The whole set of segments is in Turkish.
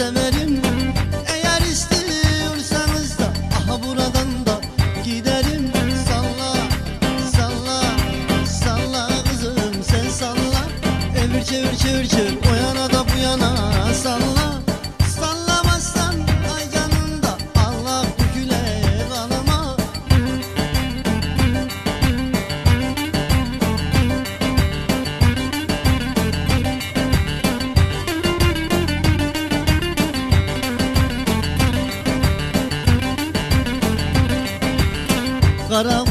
severim. Karam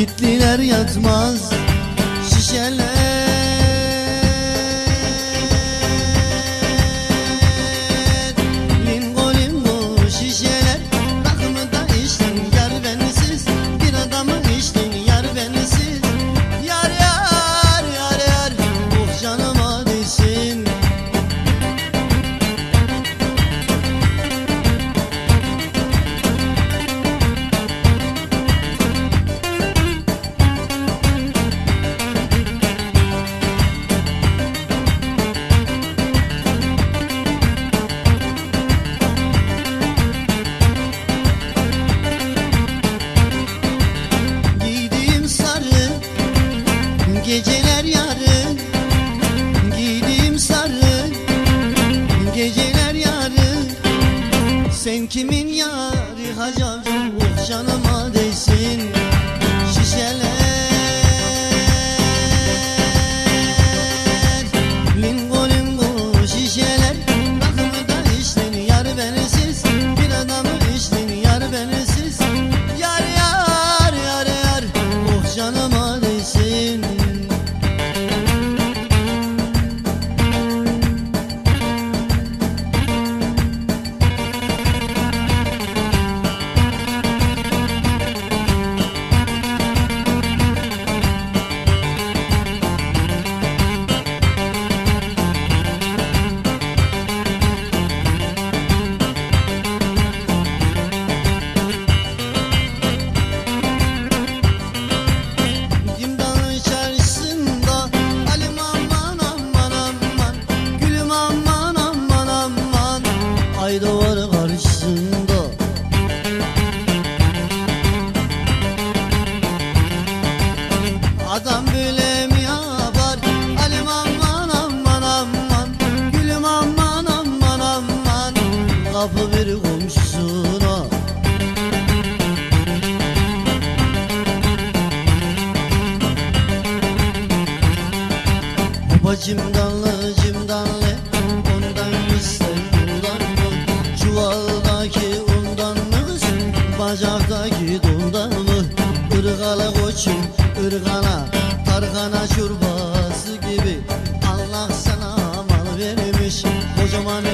Bitliler yatmaz. kapı bir komşusuna. Baba cimdanlı cimdanlı ondan ister bundan koy Çuvaldaki undan mı? Kızım bacaktaki dondan mı? Irgala koçum ırgana tarhana çorbası gibi. Allah sana mal vermiş kocaman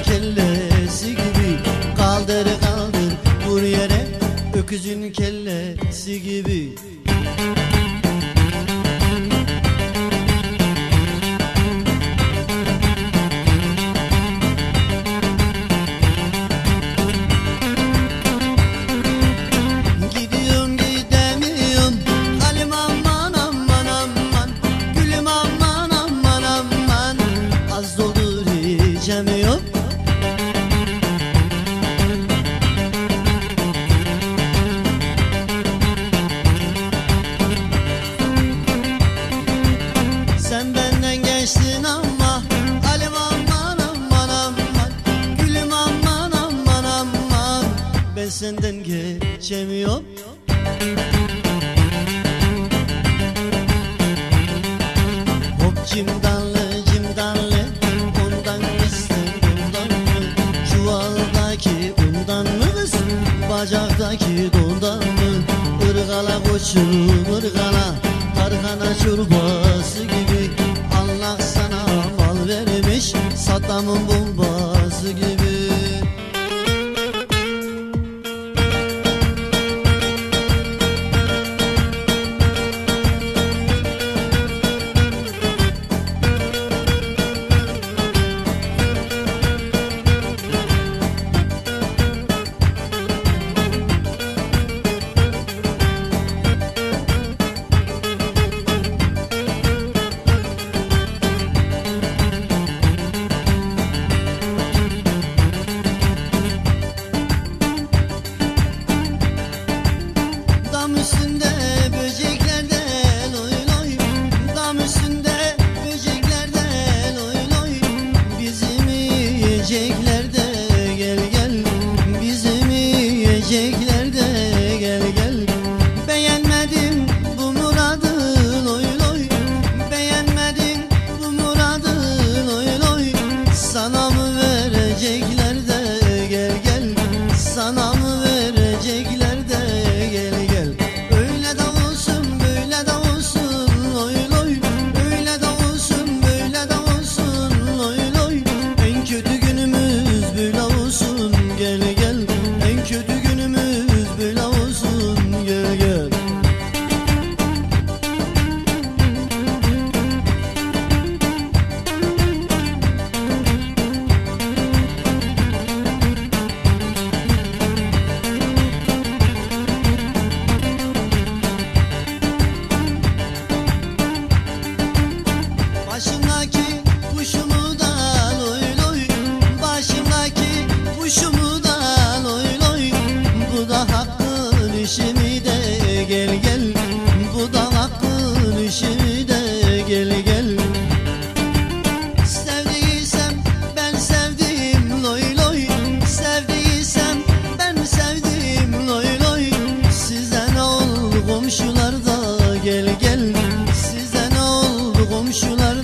Gökyüzünün kellesi gibi. geçtin ama Alem aman aman aman Gülüm aman aman aman. Ben senden geçemiyorum. Hop cimdanlı cimdanlı Ondan kızdın bundan mı? Çuvaldaki undan Bacaktaki dondan mı? Irgala koçum ırgala Tarhana çorbası gibi. Allah sana mal vermiş Saddam'ın bombası gibi. yeah, yeah. komşular